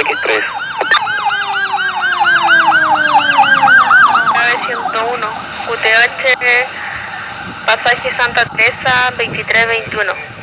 X3. 901, UTH, pasaje Santa Teresa, 2321.